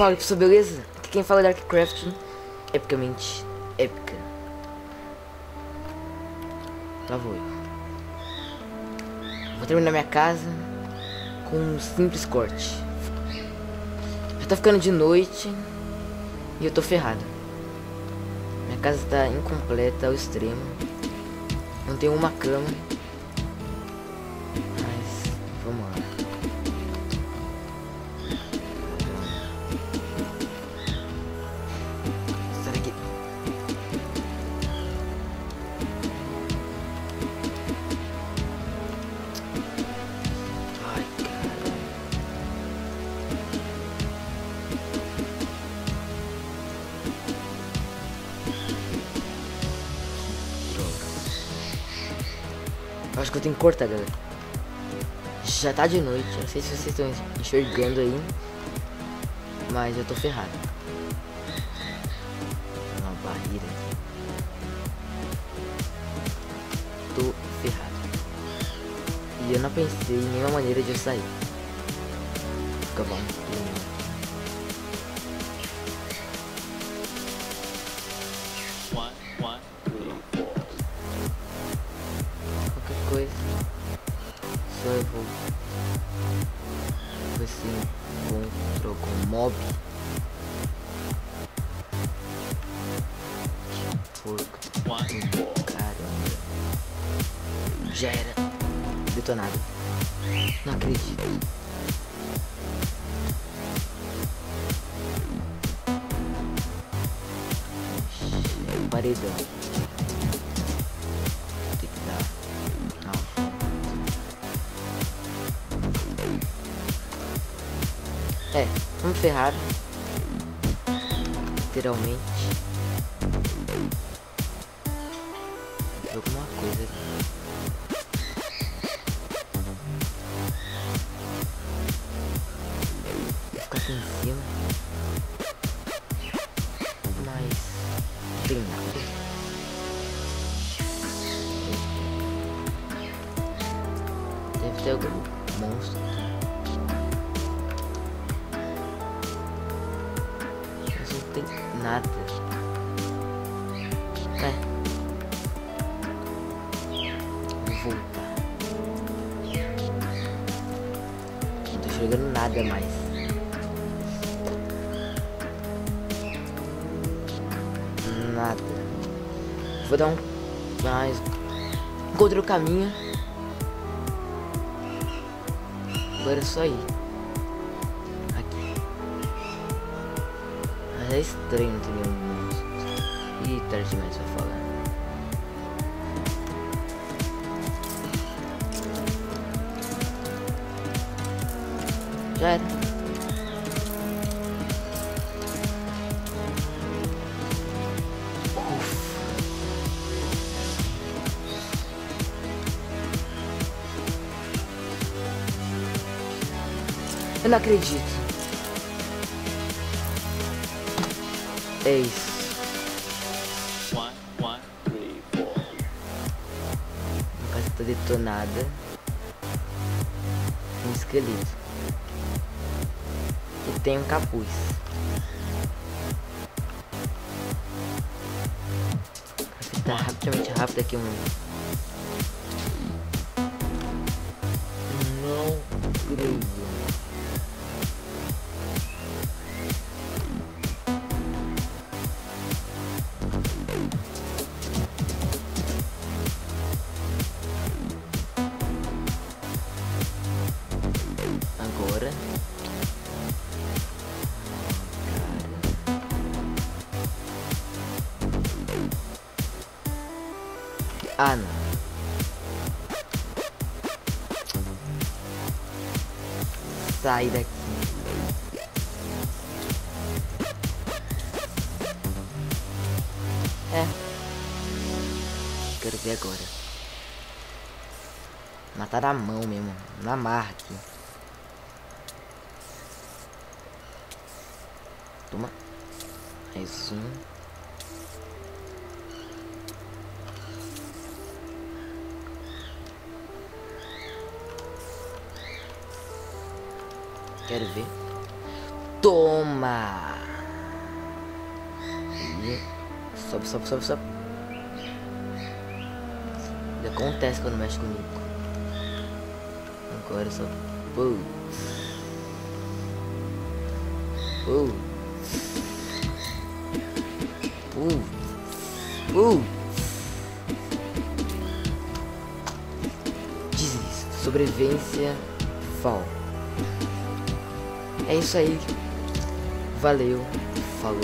Fala pessoal, beleza? Aqui quem fala é Darkcraft, epicamente épica. Lá vou eu. Vou terminar minha casa com um simples corte. Já tá ficando de noite e eu tô ferrado. Minha casa tá incompleta ao extremo. Não tem uma cama. Mas vamos lá. Acho que eu tenho que cortar, galera. Já tá de noite. Não sei se vocês estão enxergando aí. Mas eu tô ferrado. Uma barreira aqui. Tô ferrado. E eu não pensei em nenhuma maneira de eu sair. Fica bom. Porco. Four. Caramba. Já era. Detonado. Não acredito. Paredão. É, vamos ferrar. Literalmente. Tem alguma coisa aqui em cima. Mas. Tem nada. Deve ter algum monstro. Tem nada. É. Vou voltar. Não tô enxergando nada mais. Nada. Vou dar um. Mais. Encontrei o caminho. Agora é só ir. Mas é estranho ter nenhum monstro. Ih, tarde demais vai falar. Já era. Eu não acredito. É isso. One, one, three, four. A casa tá detonada. Um esqueleto. E tem um capuz. Tá rapidamente rápido aqui um. Ah, não. Sai daqui. É. Quero ver agora. Matar na mão mesmo. Na marra aqui. Toma. Mais um. Quero ver. Toma! E sobe, sobe, sobe, sobe. Que acontece quando mexe comigo? Agora só. Putz. Putz. Putz. Putz. Desisto. Sobrevivência. Fall. É isso aí. Valeu. Falou.